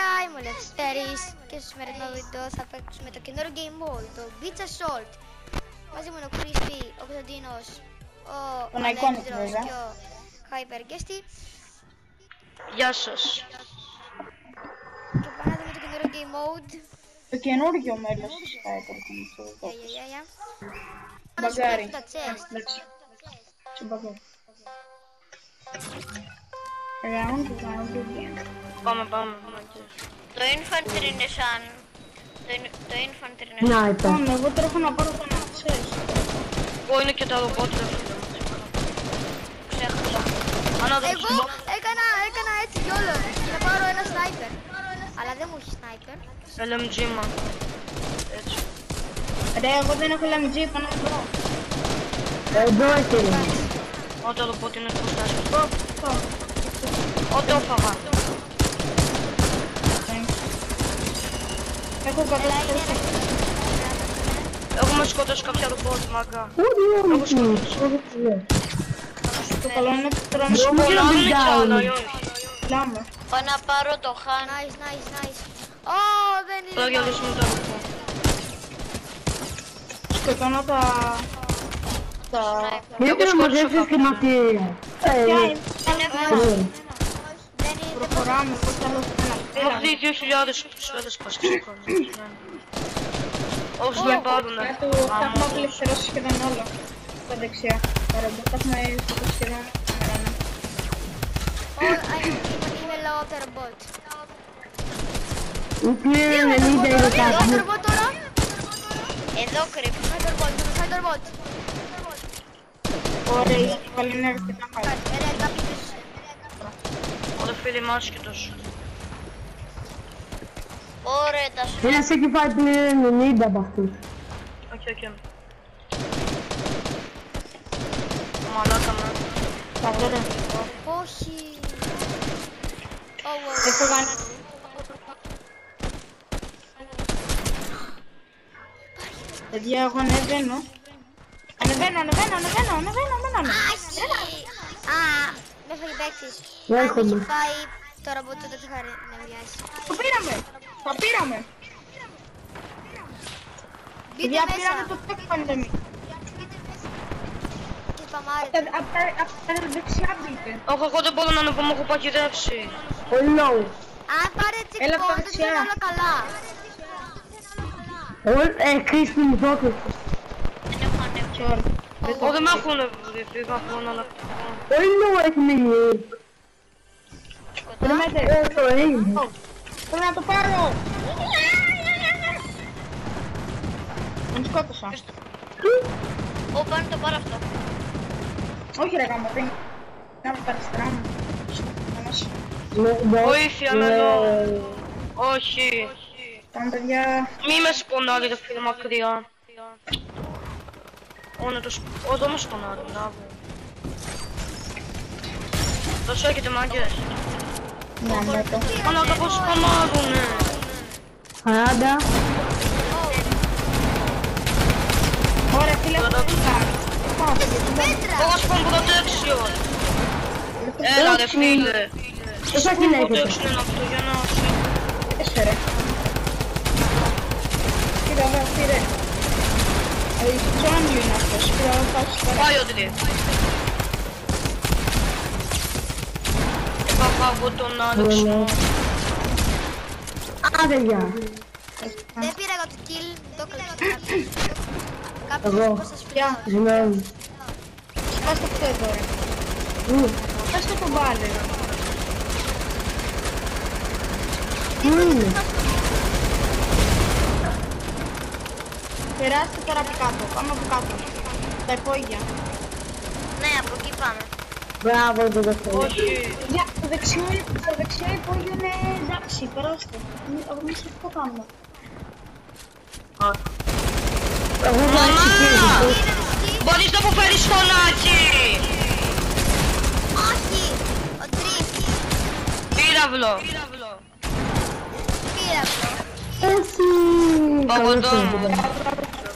παιδιά, είμαι ο Λευστέρης και στο σημερινό βίντεο θα παίξουμε το καινούριο game mode, το Beach Assault. Μαζί μου είναι ο Κρίσπι, ο Κωνσταντίνος, ο Τον Αϊκόνικ, Αλέξανδρος βέβαια. και ο Hyper Guesty. Γεια σας. Και πάμε να δούμε το καινούριο game mode. Το καινούργιο μέλος της Hyper θα μου το Για, για, για, για. Να σου Μπαγκάρι. Round, round again. Πάμε, πάμε. μάγκες. Το infantry είναι σαν... Το, in- το infantry είναι σαν... Sniper. Πάμε, εγώ τώρα έχω να πάρω τον access. Εγώ είναι και τα ρομπότ, ρε φίλε. Ξέχασα. Ανάδοξη. Εγώ έκανα, έκανα έτσι κιόλας για να πάρω ένα sniper. Αλλά δεν μου έχει sniper. LMG, man. Έτσι. Ρε, εγώ δεν έχω LMG, πάνω εδώ. Εδώ έχει ένα. Ό, το ρομπότ είναι μπροστά σου. Εδώ, αυτό. Ό, το έφαγα. Έχω κατάσταση. Έχουμε σκοτώσει κάποια ρομπότ, μάγκα. Πού Έχω είναι σκοτώσει. Το καλό είναι που τώρα Νομίζω να Πολλά μην είναι κι down. άλλα, ή όχι. μιλάμε. Πάω να πάρω το χάν. Nice, nice, nice. Ω, δεν Τώρα είναι. διαλύσουμε τα ρομπότ. Σκοτώνω τα... Τα... Γιατί να μαζέψεις τη ματήρια. Ε, Ποια ναι. είναι; Δεν έχω Ε, με πάρουνε. Για το τα έχουμε απελευθερώσει σχεδόν όλα. Στα δεξιά. Τα ρομπότ τα έχουμε στο σχεδόν. μεράνε. Ω, α, είμαι- Είμαι low από τα ρομπότ. είναι 90 είναι Εδώ το κάτι. ρομπότ τώρα. Εδώ κρύβω. Φάει το ρομπότ, φάει το ρομπότ. Ωραία, καλή είναι αρκετά χάρη. Ρε, κάποιοι πίσω. Ωραία φίλοι είμαι άσχετος. Ωραία, τα σου. Ένας έχει φάει πλέον 90 από αυτούς. Οκ, οκ. Μαλάκα με. Τα βέβαια. Όχι. Ω, ω, ω. Έχω κάνει. Παιδιά, εγώ ανεβαίνω. Ανεβαίνω, ανεβαίνω, ανεβαίνω, ανεβαίνω, ανεβαίνω. Άχι. Α, μες έφαγε παίκτης. Έρχομαι. Αν είχε φάει το ρομπότ τότε θα είχα νευριάσει. Το πήραμε! Το πήραμε! Μπείτε Παιδιά, μέσα πήραμε το tech pandemic. και σπαμάρετε. Απ' τα- Απ' τα απ' τα δεξιά μπείτε. Όχι, εγώ δεν μπορώ να ανεβώ, μου έχω παγιδεύσει. Πολύ low. Αν πάρετε Έλα, checkpoint, τότε δεξιά. θα είναι όλα καλά. Εγώ, ε, κρίστη μου δόκος. Δεν έχω ανέβει. Sorry. Εγώ δεν με έχουν βρει, πήγα μόνο αλλά... Πολύ low έχει μείνει. Περιμένετε. Ε, το είναι. Πρέπει να το πάρω! Τον σκότωσα. Ω, πάνω το πάρω αυτό. Όχι ρε γάμο, δεν να με αριστερά μου. Ένας. Ναι, ναι. Βοήθεια, Ναι. μελό. Όχι. Πάμε παιδιά. Μη με σπονάρει ρε φίλε μακριά. Ω, ναι, το σπ... Ω, εδώ με σπονάρει, μπράβο. Τόσο έχετε μάγκες. Να με το. Μαλάκα πως σπονάρουνε. 40. Ωραία φίλε, έχω Τώρα- την κάρτα. Πάω, Πέτρα! Εγώ σπον protection. Έλα ρε φίλε. Πόσα κιλά έχετε. Protection είναι αυτό για να σου... Τέσσερα. Κοίτα εδώ, πήρε. Ε, Τζόνι είναι αυτός. Κοίτα εδώ, πάω τώρα. Πάει ο Ντρι. Έπαθα εγώ τον άλλο σου. Άντε γεια. Δεν πήρα εγώ το kill, το κλέψα. Κάποιος Εγώ. πώς σας φιλάω. Συγγνώμη. Σπάστε αυτό εδώ ρε. Ου, Σπάστε το μπάλε ρε. Πού είναι. Περάστε τώρα από κάτω. Πάμε από κάτω. Τα υπόγεια. Ναι, από εκεί πάμε. Μπράβο το δεύτερο. Όχι. Για το δεξιό, το δεξιό υπόγειο είναι εντάξει, περάστε. Εμείς- Εγώ μέσα αυτό κάνω. Εγώ θα Μαμά! εξηγήσω. Μπορείς να μου φέρεις τον Άκη! Όχι! Ο Τρεις Πύραυλο! πήρα αυτό. Έτσι. Παγωτό Καλώς μου. ήρθατε.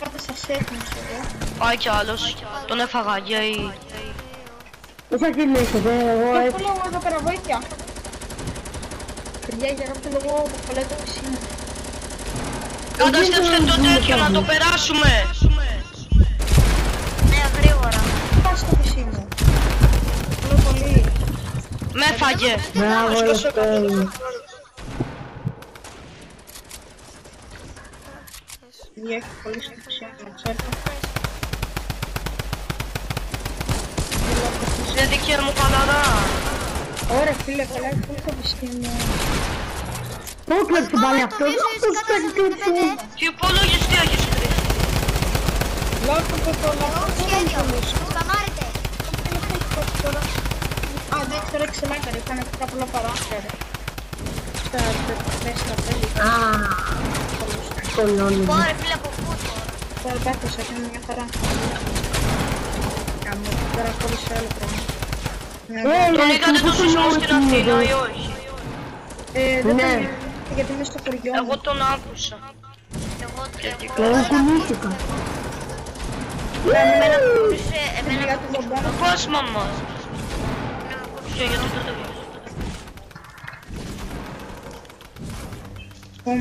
Κάτω σας έθνες εδώ. Πάει κι άλλος. Τον έφαγα, γκέι. Πόσα κιλά έχετε, εγώ Και έτσι. αυτό λέω εδώ πέρα, βοήθεια. Παιδιά, για κάποιο λόγο αποκαλάει το PC μου. Καταστρέψτε το τέτοιο να το περάσουμε. Ναι, γρήγορα. Πας στο PC μου. Θέλω πολύ. Με φάγε. Μπράβο, Ελευθέρη. Παιδιά, έχει πολύ στο PC μου, να ξέρετε. Είναι δική μου χαλαρά. Ωραία, φίλε, καλά, έχει πολύ στο PC μου. Πού κλέψε πάλι αυτό, Το μίσο αυτό είσαι το κλέψε. Τι υπολογιστή έχεις χρήσει. Λάθος το το λάθος. Σχέδιο. Σπαμάρετε. Α, δεν ξέρω ξελάκαρη, είχαν αυτά πολλά παράθυρα. Στα μέσα στα πέλη. Α, κολώνει. Ωραία, φίλε από πού τώρα. Τώρα πέθασα και είναι μια χαρά. Κάμω, τώρα κόλλησε άλλο πράγμα. Ε, Τον ναι, είδατε το πού σεισμό είναι στην ο Αθήνα Τίμος. ή όχι. Ε, δεν Ναι. τον γιατί είμαι στο χωριό μου. Εγώ τον άκουσα. Εγώ Σχετικά. Εγώ κουνήθηκα. Εμένα με κούρησε, εμένα Για τον μπαμπά μου. Πώς μαμά. με κούρησε. Και γιατί δεν το βγες. Πομ.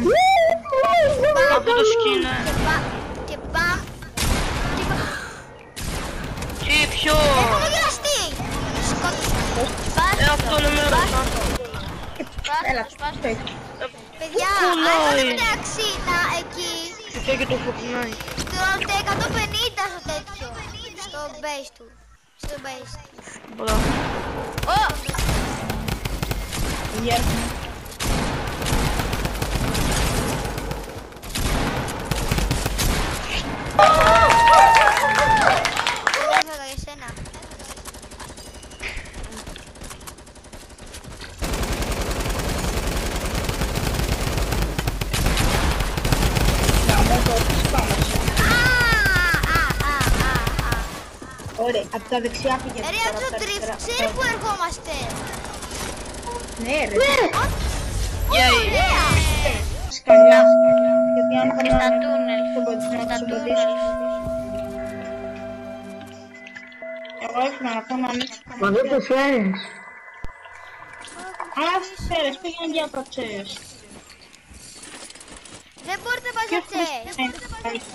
Από το σκηνέ. Πα- Και παμ. Και παμ. Τι ποιο. Έχω γελαστεί. Σκότωσα. Πας. Ε, αυτό είναι μέρος. α. Έλα, το έχει. Παιδιά, Πουλάει. αν μεταξύ να εκεί Και και το Fortnite. τρώνε 150 στο τέτοιο. Στο base του. Στο base. Μπράβο. Ω! Γέρνει. Εγώ έφεγα για σένα. Γαμώ το τις πάμε. Α, α, α, α, α. Ωραία, από τα δεξιά πήγε. Ρε, τώρα, από το από τα τριφ, αριστερά. ξέρει που ερχόμαστε. Ναι, ρε. Yay. Ωραία. Σκαλιά. Γιατί αν Και στα τούνελ. τον ποτισμό Στα να τον τούνελ. ποτίσω. Εγώ έφυγα να πάω να ανοίξω. Μα δεν το φέρεις. Αλλά φέρες, πήγαινε για το τσέρες. Δεν μπορείτε να Και παζέψετε. αυτές-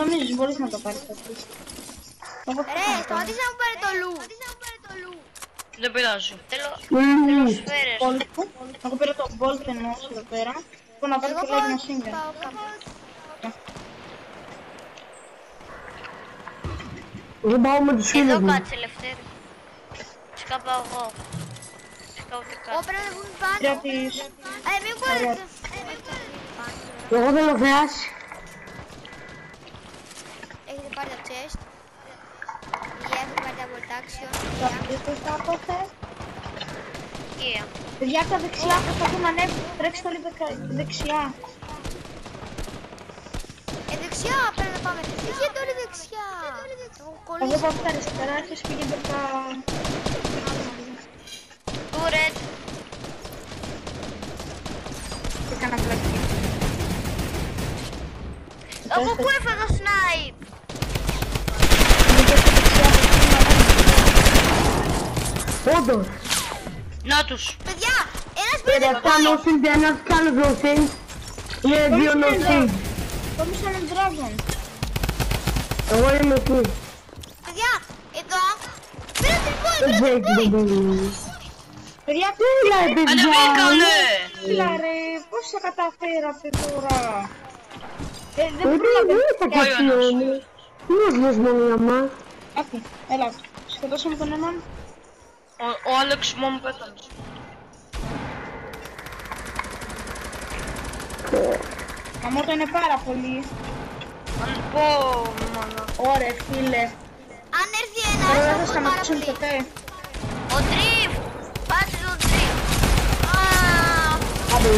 Νομίζεις μπορείς να το πάρεις αυτό. Εγώ Ρε, θέλω να το σταματήστε να μου πάρει το λου. Δεν πειράζει. Θέλω, Μμμ. θέλω σφαίρες. Bolt. Εγώ πήρα το Bolt ενός εδώ πέρα. Που να πάρει Εγώ και πάω, Lightning Singer. πάω κάπου. Δεν πάω με τους φίλους Εδώ μου. κάτσε, Λευτέρη. Σκάπαω εγώ. Σκάω και Ω, κάτω. πρέπει να βγουν Για πάνω. τις... Ε, μην μπορείτε. Εγώ θέλω φράση. Έχετε πάρει το chest. Ή έχετε πάρει τα volt action. Τα πίσω τα αποθε. Οικία. Παιδιά, από τα δεξιά προσπαθούμε να ανέβει. Τρέξτε όλοι δεκα- δεξιά. Ε, δεξιά πρέπει να πάμε. Πήγαινε όλοι δεξιά; Έχω Εγώ κολλήσει. πάω από τα αριστερά και πήγαινε από τα... Τούρετ. Και κάνα βλάκι. Από πού έφαγα σνάιπ. Όντως. Να τους. Παιδιά, ένας πήρε Πήρε αυτά νόσιν και ένας κι άλλος νόσιν. Είναι δύο νόσιν. Πάμε σαν έναν dragon. Εγώ είμαι εκεί. Παιδιά, εδώ. Πήρε την πόλη, Δεν πήρε ξέρω την τι δεν πόλη. μπορείς. Παιδιά, Τι λέει παιδιά. Ανεβήκανε. φίλα ρε, πώς τα καταφέρατε τώρα; Ε, δεν Γιατί πρόλαβε. δεν θα Πάει ο κάτσει ένας. όμως. Τι μας λες μόνο για μας; Άκου, έλα. Σκοτώσαμε τον έναν. Ο- Ο Άλεξ μόνο πέθανε. Αμότο είναι πάρα πολύ. Αν πω, μάνα. Ωραία, φίλε. Αν έρθει Τώρα ένας, δεν θα θα πω πάρα σταματήσουν πολύ. ποτέ. Ο Drift. Πάτε στο Drift. Α, Άντε.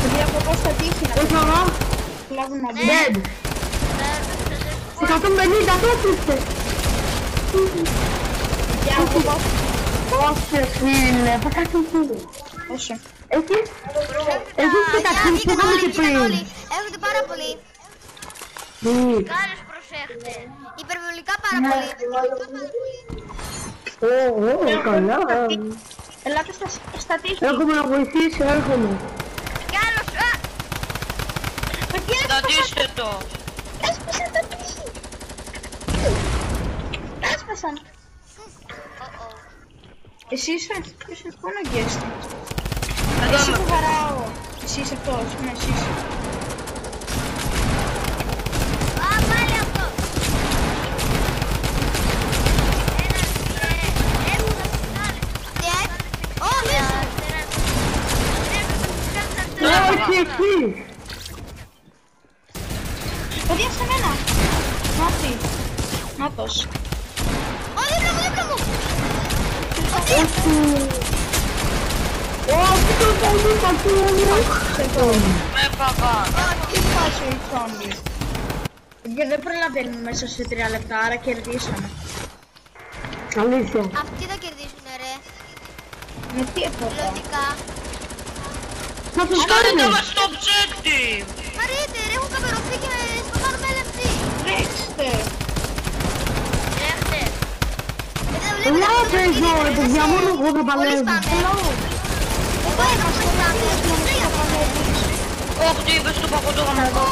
Παιδιά, από πώς θα τύχει να Έφαγα. προλάβουν να Ναι. μπουν. Dead. Σε 150 πέφτιστε. Παιδιά, από πώς. Όσες φίλε, θα κάτσει φίλε. Όσο. Έχεις, έχεις και τα παιδιά, κλείσει βγήκαν που όλοι, είχαμε και βγήκαν όλοι. πριν. Έχετε πάρα πολύ. Τι. Κάλες προσέχτε. Υπερβολικά πάρα πολύ. Ω, ω, καλά. Ελάτε στα, στα τείχη. Έρχομαι να βοηθήσω, έρχομαι. Κι άλλος, α, Παιδιά, Στατήστε το. έσπασαν τα τείχη. Έσπασαν. Εσύ είσαι, ποιος είναι, πού είναι ο Γκέστη. Εδώ Εσύ είμαι. που βαράω. Εσύ είσαι αυτός, ναι, εσύ είσαι. α, πάλι αυτό. Ένα, ε, έχουν να φινάλε. Ναι. Ω, μέσα. Όχι, εκεί. Παιδιά, σε μένα. Μάτι. Νάτος. Ω, δίπλα μου, δίπλα μου. Όχι, το πολύ πατρόνο. Σε εδώ. Με παπά. Τι φάση η ζόμπι. Παιδιά, δεν προλαβαίνουμε μέσα σε τρία λεπτά, άρα κερδίσαμε. Αλήθεια. Αυτοί θα κερδίσουνε ρε. Με τι έπρεπε; Λογικά. Θα τους Κάντε κάνουμε. μας το objective. Μαρίτε, ρε, έχουν καπερωθεί και στο κάνουμε LMG. Τρέξτε. Δεν βλέπετε Λέω αυτό το παίζω, video, ρε ρε, παιδιά, σας- μόνο εγώ δεν Πολύ παλεύω. σπάμε. Εγώ έκανα πολύ σπάμε. Τρία σπάμε. Όχι, τι είπες στο παγωτό γαμμένο.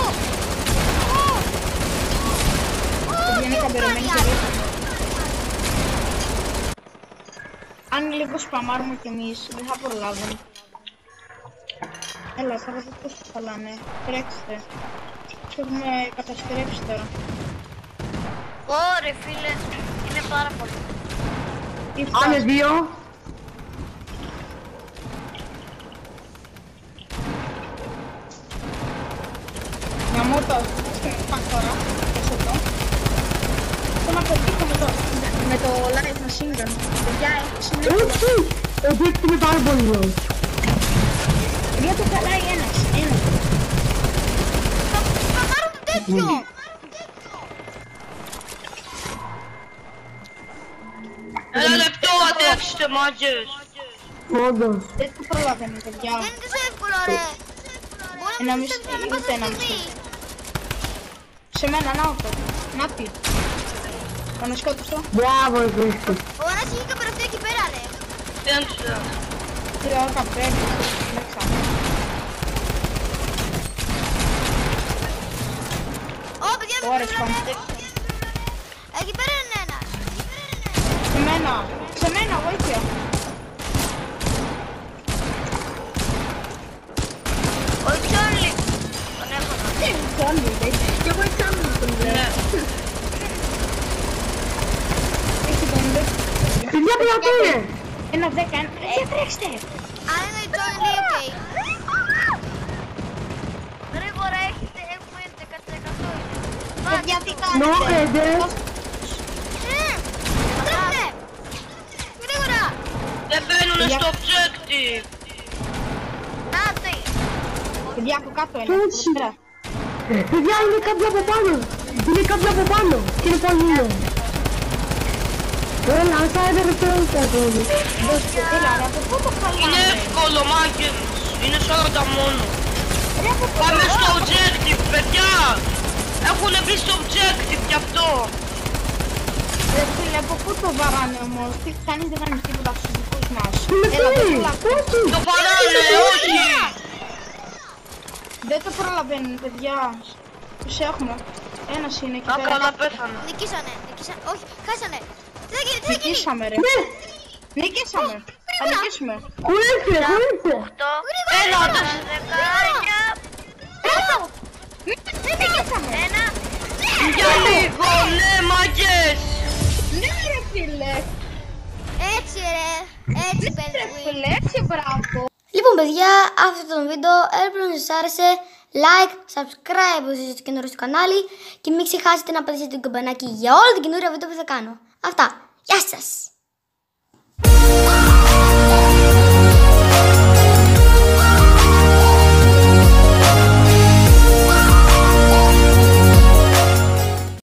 Παιδιά, είναι τι καμπερωμένοι έχουν και κάνει δεν- Αν λίγο σπαμάρουμε κι εμείς, δεν θα προλάβουμε. Έλα, θα δω πώς θα χαλάνε. Τρέξτε. Τους έχουμε καταστρέψει τώρα. Ωρε φίλε, είναι πάρα πολύ. Τι Άνε φτάσει. δύο. Να μου το πας τώρα. Πες εδώ. Θέλω να πετύχω με το, με το live machine gun. Παιδιά, έχει συνέχεια. Όχι. Ο Δίκτυ είναι πάρα πολύ ωραίος. Παιδιά, το χαλάει ένας. Ένας. Θα πάρουν το τέτοιο. Αντέξτε μάγκες. Όντως. Δεν το προλαβαίνω, παιδιά. Δεν είναι τόσο εύκολο ρε. Μπορεί Ένα να μην μισή- σε να ούτε πάσα ένα στιγμή. μισή. Σε μένα, να το. Να πει. Τον σκότωσο. Μπράβο, ρε Χρήστη. Ο ένας είχε καπερωθεί εκεί πέρα ρε. Δεν ξέρω. Τι ώρα καπέλι. Μέσα. Ω, παιδιά, μην Ωραία, μιλάμε. σπάμε. Εκεί πέρα είναι ένας. Σε μένα. Σε μένα, βοήθεια. Ο Τζόνλι. Τον έχω να. Τι είναι ζόμπι, δε. Και εγώ εξάμεινο τον λέω. Ναι. Έχει τον δε. Παιδιά, τι είναι. Ένα δέκα. ένα- Ε, τρέξτε. Αν είναι η Τζόνι λέει οκ. Γρήγορα έχετε, έχουμε 10% είναι. Παιδιά, τι Νο, κάνετε. έντε. Δεν μπαίνουνε Για- στο objective. Να το Παιδιά, από κάτω είναι. Έτσι. Πέρα. Παιδιά, είναι κάποια από πάνω. Είναι κάποια από πάνω. Και είναι πολύ είναι. Έλα, θα έδερε το τέλος. Δώστε. Έλα, ρε, από πού το Είναι χαλάνε. εύκολο, μάγκες. Είναι 40 μόνο. Ρε, από πού Πάμε το στο objective, παιδιά. Έχουνε μπει στο objective κι αυτό. Ρε φίλε, από πού το βαράνε όμως, τι κανείς δεν κάνει τίποτα στους δικούς μας; Είναι Έλα, δεν τι. προλαβαίνουν. Όχι. Το παράνε, όχι. Δεν το προλαβαίνουν, παιδιά. Τους έχουμε. Ένας είναι εκεί Α, πέρα. καλά πέθανε. Νικήσανε. Νικήσανε. Όχι, χάσανε. Τι θα γίνει, τι θα γίνει. Νικήσαμε ρε. Ναι, Νικήσαμε. Θα νικήσουμε. χωρίστε, χωρίστε. Το Έλα, ένα, δεν- δεκάρια, Έλα. Ναι, Νικήσαμε. ένα. Για λίγο, ναι, μάγκες. Έτσι, παιδί. Λοιπόν, παιδιά, αυτό το βίντεο. Ελπίζω να σας άρεσε. Like, subscribe όσοι είστε καινούργοι στο κανάλι. Και μην ξεχάσετε να πατήσετε το καμπανάκι για όλα τα καινούργια βίντεο που θα κάνω. Αυτά. Γεια σας!